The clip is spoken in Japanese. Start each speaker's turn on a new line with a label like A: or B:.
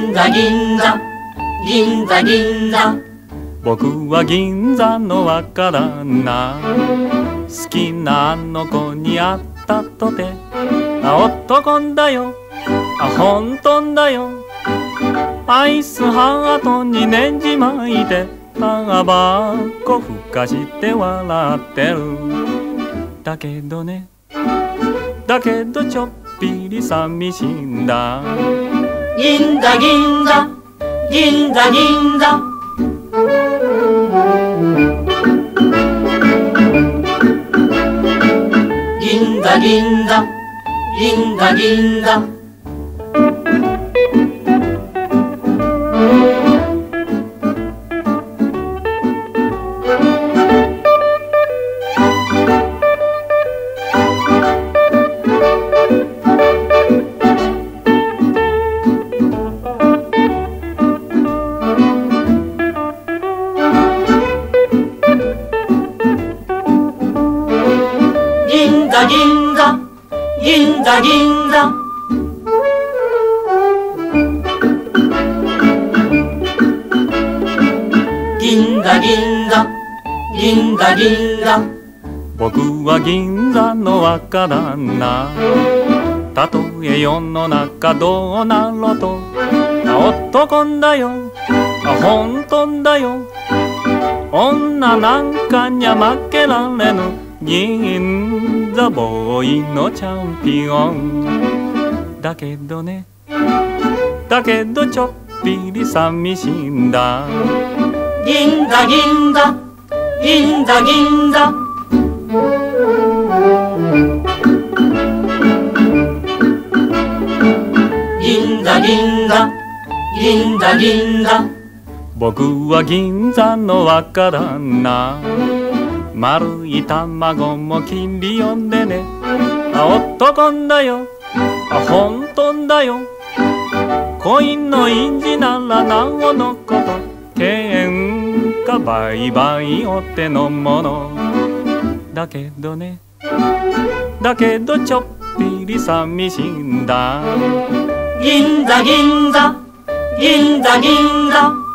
A: 銀座銀座。銀座銀座。
B: 僕は銀座の若旦那好きなあの子に会ったとて。あ男だよ。あ本当だよ。アイスハートにねじ巻いてタバコふかして笑ってる。だけどね。だけどちょっぴり寂しいんだ。
A: 銀座銀座銀座銀座銀座銀座銀座銀座銀座銀座。銀座銀座。銀座銀座。
B: 僕は銀座の若旦那たとえ世の中どうなろうと男だよ。あ本当だよ。女なんかにゃ負けられぬ。銀座ボーイのチャンピオン。だけどね。だけどちょっぴり寂しいんだ。
A: 銀座銀座。銀座銀座。銀座銀座。銀座銀座。
B: 僕は銀座の若旦那丸い卵も金利読んでね。あ男だよ。あ本当だよ。恋の印字ならなおのこと。喧嘩売買お手の物だけどね。だけどちょっぴり寂しいんだ。
A: 銀座銀座。銀座銀座。